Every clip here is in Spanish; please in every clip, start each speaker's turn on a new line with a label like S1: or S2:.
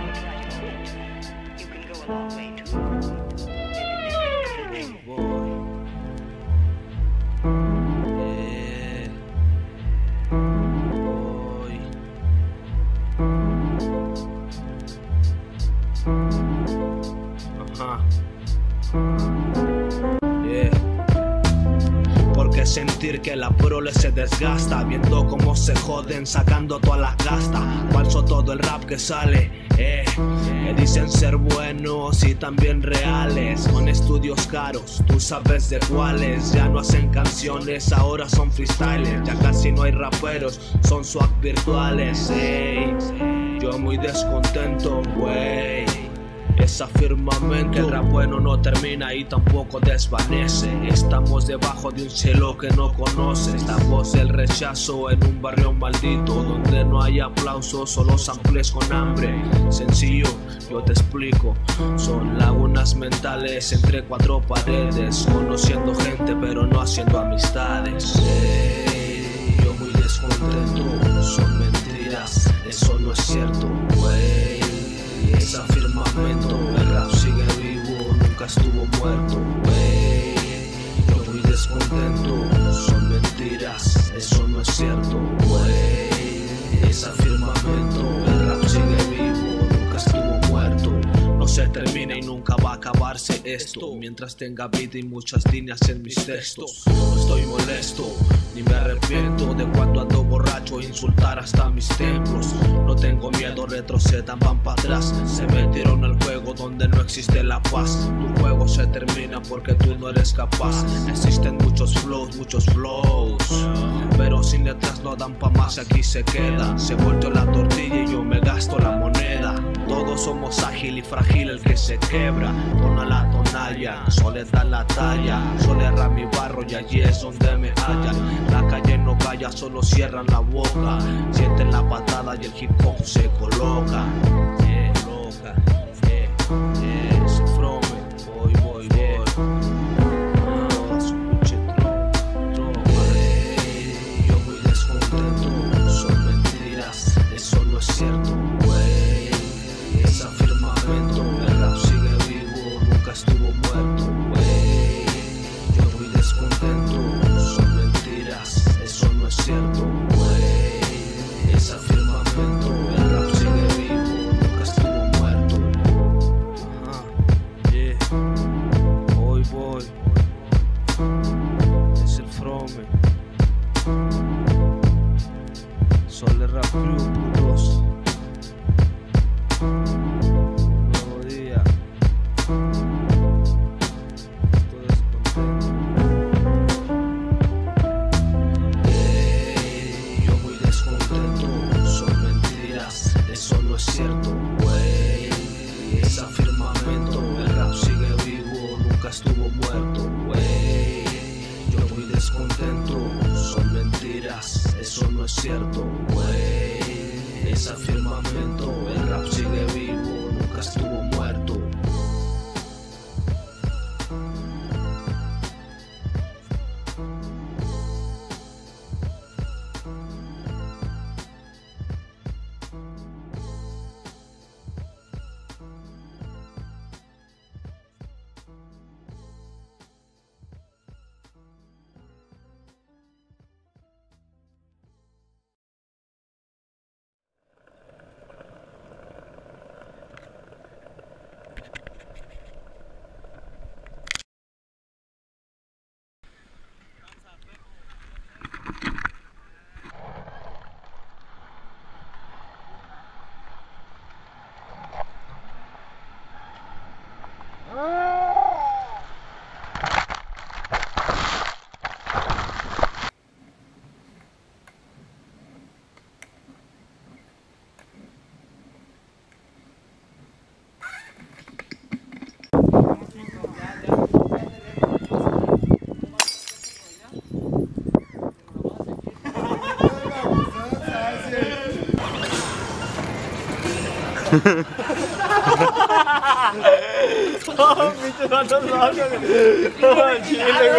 S1: Thank you. Que la prole se desgasta Viendo cómo se joden sacando todas las gastas. Falso todo el rap que sale eh, que dicen ser buenos y también reales. Con estudios caros, tú sabes de cuáles. Ya no hacen canciones, ahora son freestylers Ya casi no hay raperos, son swag virtuales Yo muy descontento, wey esa firmamento. El rap bueno no termina y tampoco desvanece. Estamos debajo de un cielo que no conoce. Estamos del rechazo en un barrio maldito donde no hay aplausos, solo samples con hambre. Sencillo, yo te explico. Son lagunas mentales entre cuatro paredes, conociendo gente pero no haciendo amistades. yo muy descontento, son mentiras, eso no es cierto, muerto, wey. Yo muy descontento, son mentiras, eso no es cierto, acabarse esto. Mientras tenga vida y muchas líneas en mis textos, no estoy molesto ni me arrepiento de cuando ando borracho insultar hasta mis templos. No tengo miedo, retrocedan, van para atrás. Se metieron al juego donde no existe la paz. Tu juego se termina porque tú no eres capaz. Existen muchos flows, muchos flows. Pero sin letras no dan pa' más, aquí se queda. Se vuelto la tortilla y yo me gasto la moneda. Todos somos ágil y frágil el que se quebra. Tona la tonalla, soledad la talla. Soledad mi barro y allí es donde me hallan. La calle no calla, solo cierran la boca. Sienten la patada y el hip hop se coloca. Cierto, wey. Es afirmamento, el rap sigue vivo, nunca estuvo muerto, wey. Yo muy descontento, son mentiras, eso no es cierto, wey. Es afirmamento, el rap sigue vivo, nunca estuvo muerto. 아, 미친 완전 나가네. 지일래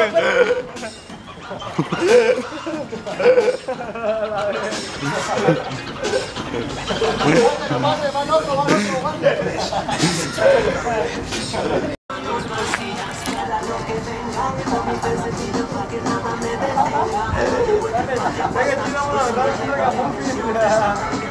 S1: 내가 지나보다 나 지나가 못 뛰는 거야.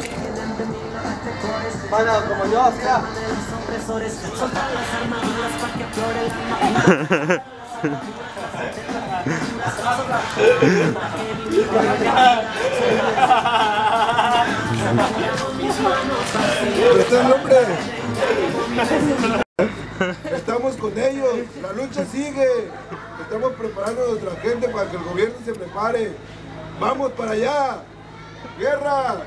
S2: Bueno, como yo hacía.
S3: Está el hombre. Estamos con ellos, la lucha sigue. Estamos preparando a nuestra gente para que el gobierno se prepare. Vamos para allá. Guerra.